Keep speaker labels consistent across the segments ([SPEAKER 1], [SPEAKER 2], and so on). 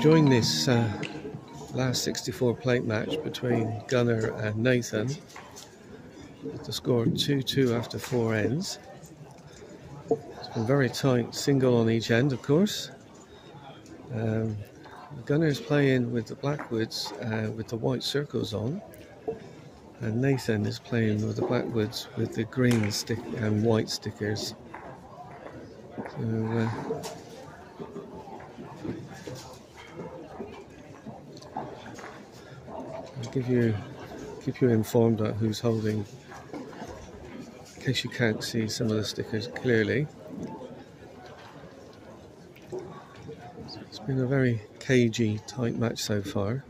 [SPEAKER 1] during this uh, last 64 plate match between Gunnar and Nathan, the score 2 2 after four ends. It's been very tight, single on each end, of course. Um, is playing with the Blackwoods uh, with the white circles on, and Nathan is playing with the Blackwoods with the green stick and white stickers. So, uh, give you keep you informed about who's holding in case you can't see some of the stickers clearly. It's been a very cagey, tight match so far.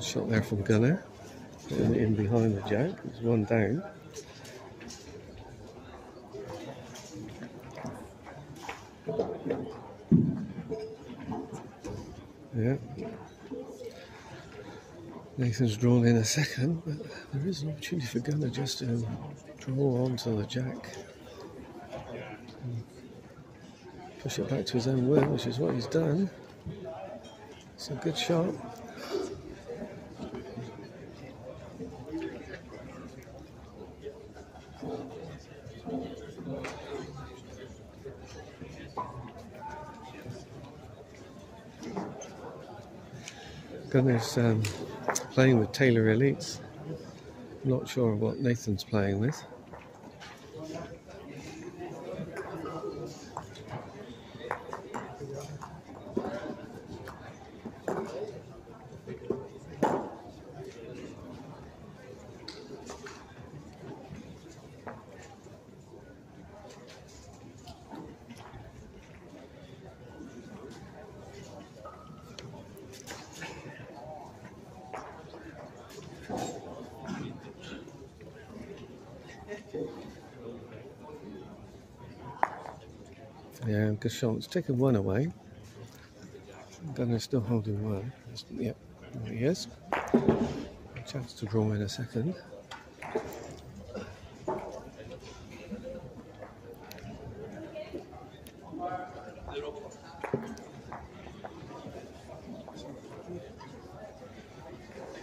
[SPEAKER 1] Shot there from Gunnar, in, in behind the jack. There's one down. Yeah. Nathan's drawn in a second, but there is an opportunity for Gunnar just to draw onto the jack. Push it back to his own will, which is what he's done. It's a good shot. Gunnar's um, playing with Taylor Elites. Not sure what Nathan's playing with. Yeah. It's taken one away. Gunnar's still holding one. Yep, there he is. Chance to draw in a second.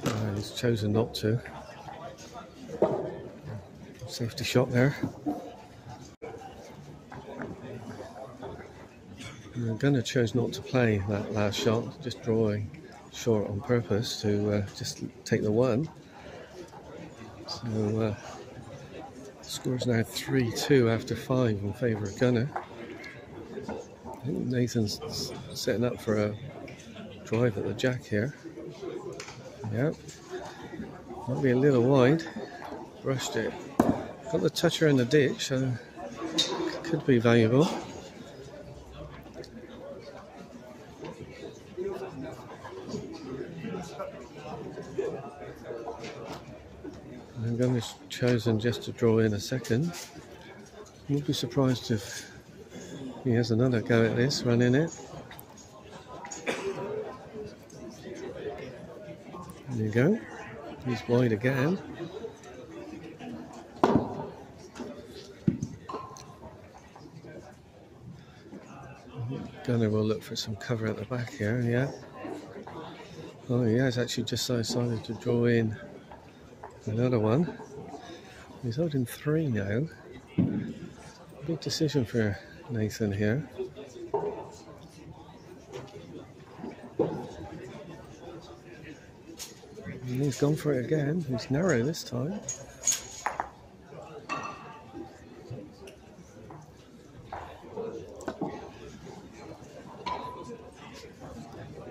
[SPEAKER 1] Uh, he's chosen not to. Safety shot there. And Gunnar chose not to play that last shot, just drawing short on purpose to uh, just take the one. So uh, score's now 3 2 after 5 in favour of Gunnar. I think Nathan's setting up for a drive at the jack here. Yep. Might be a little wide. Brushed it. Got the toucher in the ditch, so could be valuable. I'm going to chosen just to draw in a second. Won't be surprised if he has another go at this, running it. There you go. He's wide again. Gunnar will look for some cover at the back here, yeah. Oh, he has actually just decided to draw in another one. He's holding three now. Big decision for Nathan here. And he's gone for it again. He's narrow this time.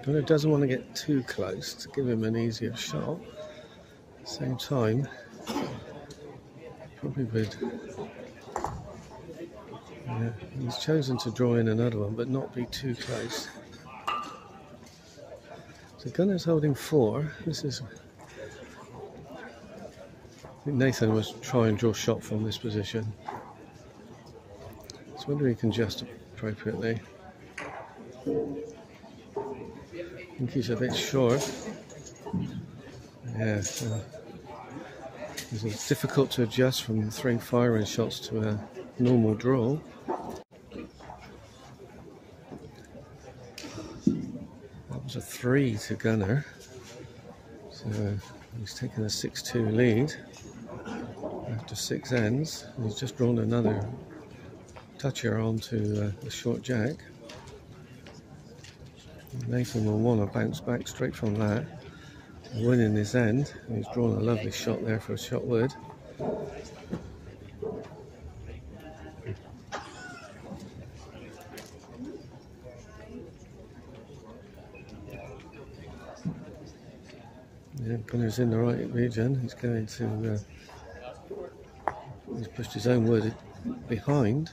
[SPEAKER 1] Gunnar doesn't want to get too close to give him an easier shot. At the same time, probably would. Yeah, he's chosen to draw in another one, but not be too close. So Gunnar's holding four. This is. Nathan was trying to draw shot from this position. So whether he can just appropriately. I think he's a bit short. Yeah, so It's difficult to adjust from three firing shots to a normal draw. That was a three to Gunnar. So he's taken a 6-2 lead after six ends. He's just drawn another toucher onto uh, the short jack. Nathan will want to bounce back straight from that. Winning this end. He's drawn a lovely shot there for a shot wood. Yeah, Gunnar's in the right region. He's going to. Uh, he's pushed his own wood behind.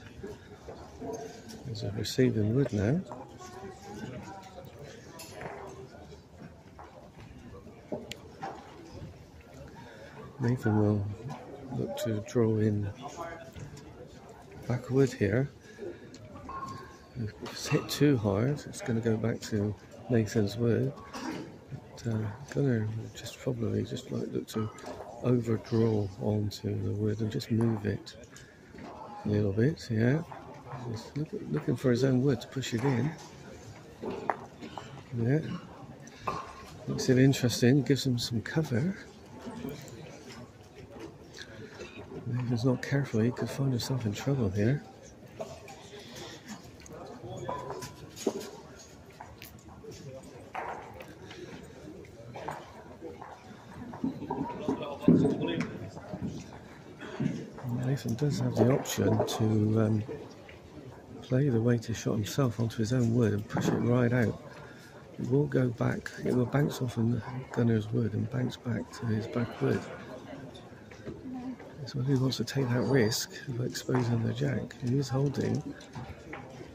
[SPEAKER 1] There's a receiving wood now. Nathan will look to draw in backward here. If it's hit too hard, it's going to go back to Nathan's wood. But, uh, Gunnar just probably just like look to overdraw onto the wood and just move it a little bit. Yeah, He's look, looking for his own wood to push it in. Yeah, makes it interesting. Gives him some cover. He's not careful, he could find himself in trouble here. Nathan does have the option to um, play the weighted shot himself onto his own wood and push it right out. It will go back, it will bounce off on the Gunnar's wood and bounce back to his back wood. So he wants to take that risk of exposing the jack. He is holding.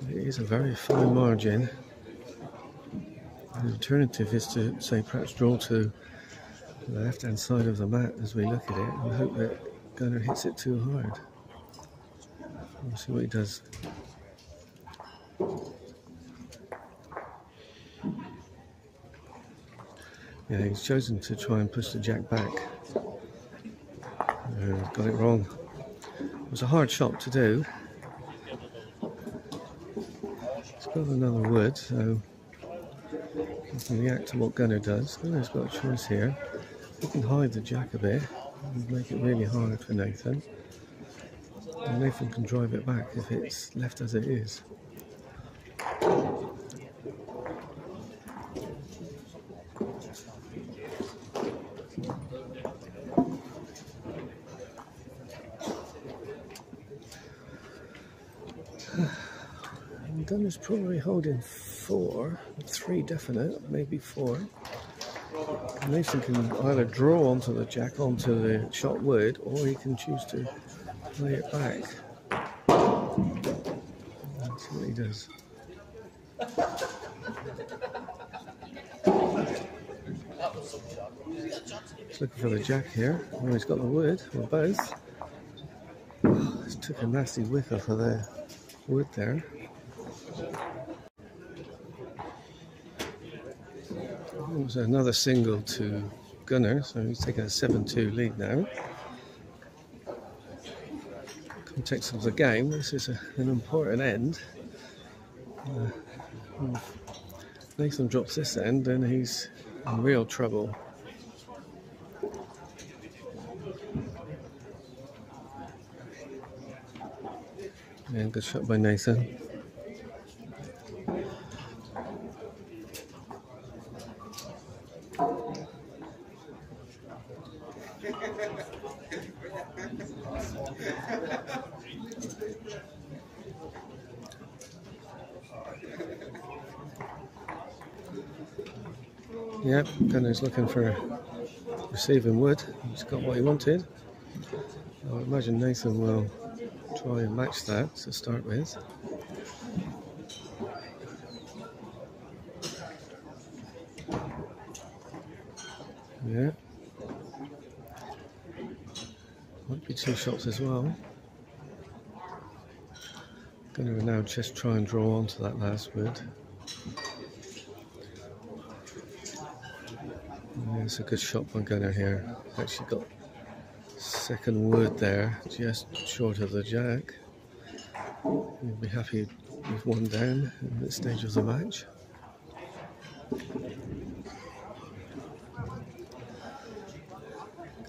[SPEAKER 1] It is a very fine margin. The alternative is to say perhaps draw to the left hand side of the mat as we look at it and hope that Gunnar hits it too hard. We'll see what he does. Yeah, he's chosen to try and push the jack back. Uh, got it wrong. It was a hard shot to do. It's got another wood, so he can react to what Gunnar does. Gunnar's got a choice here. He can hide the jack a bit and make it really hard for Nathan. And Nathan can drive it back if it's left as it is. Gunnar's probably holding four, three definite, maybe four. Nathan can either draw onto the jack onto the shot wood, or he can choose to play it back. That's what he does. He's looking for the jack here. Oh, he's got the wood, or both. Oh, took a nasty whiff for the wood there. Was another single to Gunnar, so he's taking a 7-2 lead now. Context of the game, this is a, an important end. Uh, Nathan drops this end and he's in real trouble. And good shot by Nathan. Yep, Gunnar's looking for receiving wood. He's got what he wanted. I imagine Nathan will try and match that to start with. Yeah. Might be two shots as well. Going to now just try and draw onto that last wood. It's a good shot by Gunnar here. Actually got Second wood there, just short of the jack. He'll be happy with one down in this stage of the match.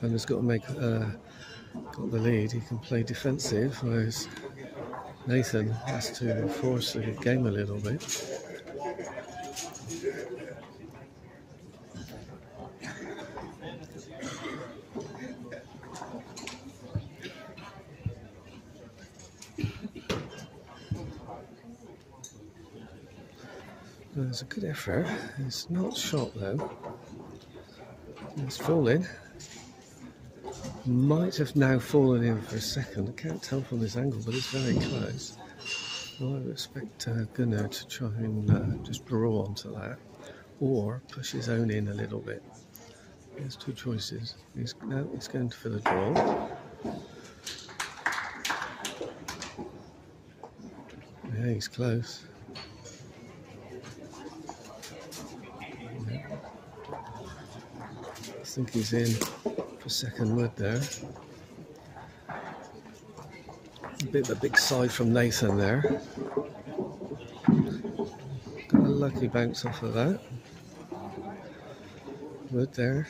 [SPEAKER 1] Gunnar's got to make uh, got the lead. He can play defensive, whereas Nathan has to force the game a little bit. There's a good effort. It's not shot though. It's falling. Might have now fallen in for a second. I can't tell from this angle, but it's very close. Well, I expect uh, Gunnar to try and uh, just draw onto that or push his own in a little bit. There's two choices. He's, no, he's going for the draw. Yeah, he's close. Think he's in for second wood there. A bit of a big side from Nathan there. Got a lucky bounce off of that. Wood there.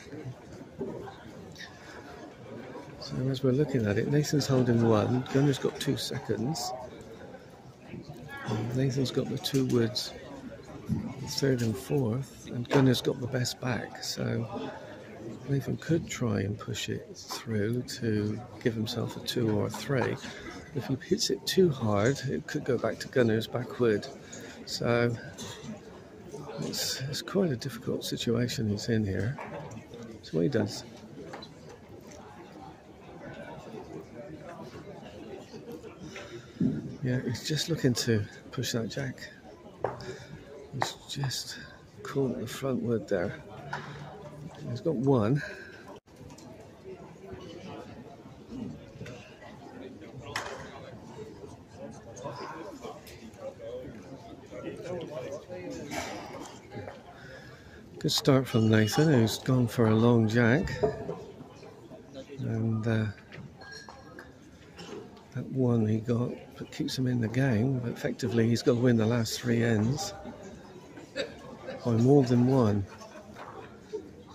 [SPEAKER 1] So as we're looking at it, Nathan's holding one. Gunnar's got two seconds. Nathan's got the two woods, third and fourth, and Gunnar's got the best back. So Nathan could try and push it through to give himself a two or a three. If he hits it too hard, it could go back to Gunnar's backward. So it's, it's quite a difficult situation he's in here. So what he does. Yeah, he's just looking to push that jack. He's just caught the front wood there. He's got one. Good start from Nathan, who's gone for a long jack. And uh, that one he got but keeps him in the game. But effectively, he's got to win the last three ends by more than one.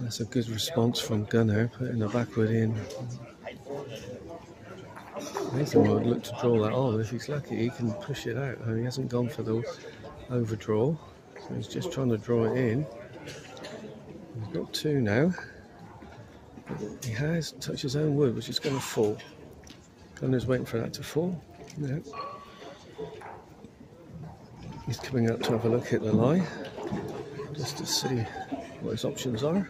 [SPEAKER 1] That's a good response from Gunnar, putting the backward in. Nathan would look to draw that on. If he's lucky, he can push it out. he hasn't gone for the overdraw, so he's just trying to draw it in. He's got two now. He has touched his own wood, which is going to fall. Gunnar's waiting for that to fall. Yeah. He's coming out to have a look at the lie, just to see what his options are.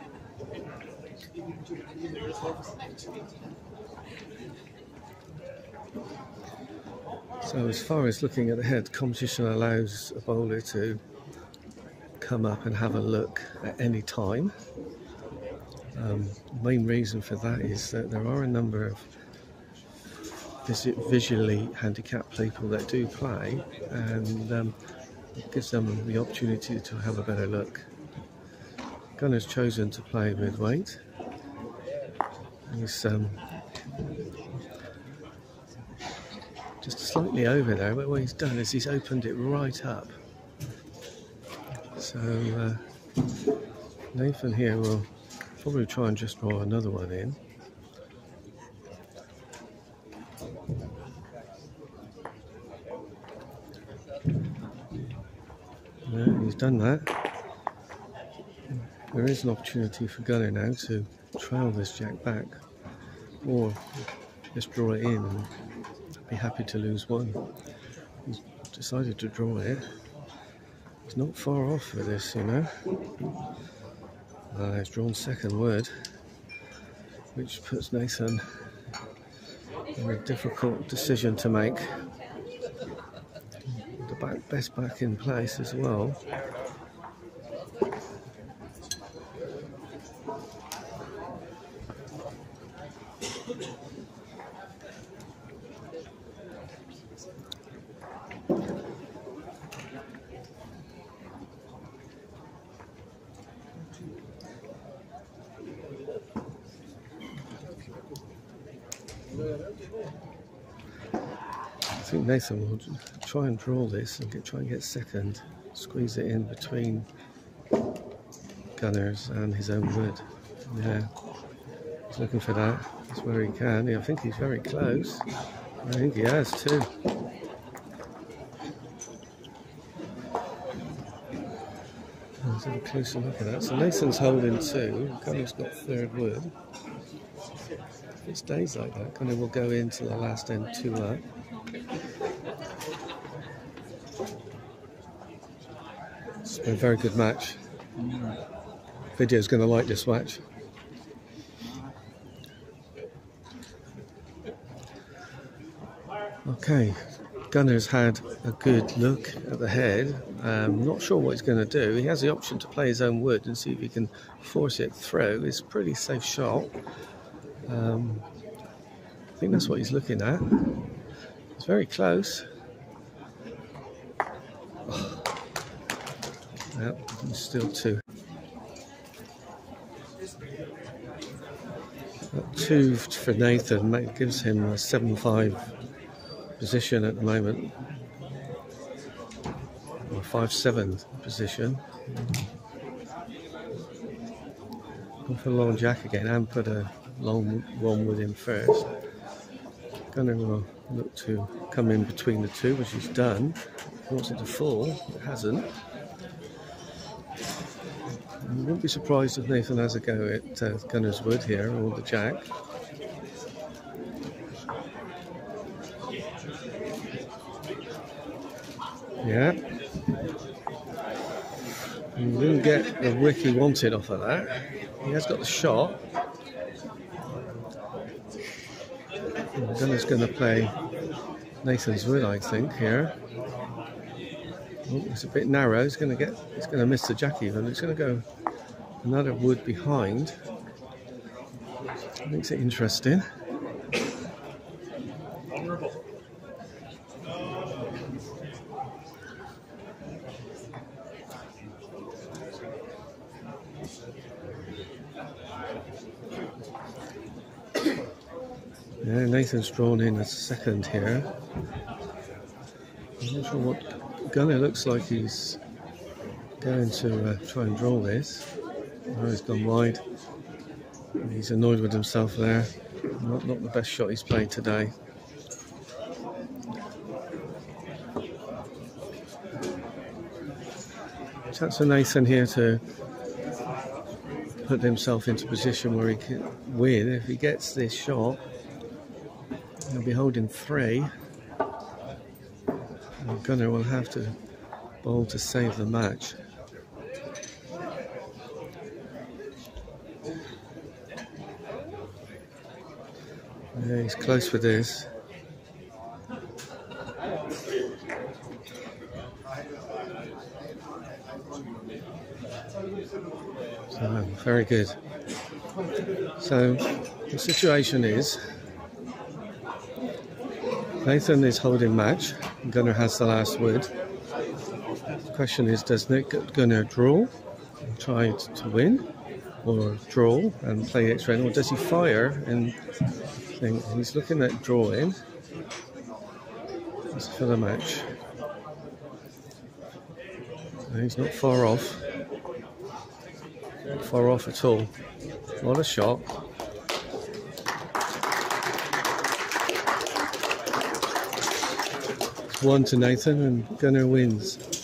[SPEAKER 1] So as far as looking at the head, competition allows a bowler to come up and have a look at any time. Um, main reason for that is that there are a number of visually handicapped people that do play and um, gives them the opportunity to have a better look. Gunnar's chosen to play midweight. He's um, just slightly over there, but what he's done is he's opened it right up. So uh, Nathan here will probably try and just draw another one in. Yeah, he's done that. There is an opportunity for Gunnar now to trail this jack back or just draw it in and be happy to lose one. He's decided to draw it. He's not far off for this, you know. Uh, he's drawn second word, which puts Nathan in a difficult decision to make. The back, best back in place as well. Nathan will try and draw this and get, try and get second, squeeze it in between Gunnar's and his own wood. Yeah, he's looking for that. That's where he can. Yeah, I think he's very close. I think he has too. Oh, let's have a closer look at that. So Nathan's holding two. Gunnar's got third wood. If it stays like that, Gunnar will go into the last end two up. It's been a very good match. Video's going to like this match. Okay, Gunnar's had a good look at the head. Um, not sure what he's going to do. He has the option to play his own wood and see if he can force it through. It's a pretty safe shot. Um, I think that's what he's looking at. It's very close. Yep, still two. Two for Nathan that gives him a 7 5 position at the moment. Or 5 7 position. Go for a long jack again and put a long one with him first. Gunnar will uh, look to come in between the two, which he's done. He wants it to fall, it hasn't. I wouldn't be surprised if Nathan has a go at uh, Gunnar's Wood here, or the Jack. Yeah. He didn't get the wick he wanted off of that. He has got the shot. Gunnar's going to play Nathan's Wood, I think, here. Oh, it's a bit narrow. He's going to get. He's going to miss the jack even. It's going to go another wood behind. Makes it interesting. Yeah, Nathan's drawn in a second here. I'm not sure what Gunnar looks like he's going to uh, try and draw this. Oh, he's gone wide. He's annoyed with himself there. Not, not the best shot he's played today. Chance for Nathan here to put himself into position where he can win. If he gets this shot, he'll be holding three. And Gunnar will have to bowl to save the match. Yeah, he's close for this. So, very good. So, the situation is Nathan is holding match. Gunnar has the last word. The question is Does Nick Gunnar draw and try to win, or draw and play extra, or does he fire and think he's looking at drawing. It's for the match. And he's not far off. Not far off at all. What a shot. one to Nathan and Gunnar wins.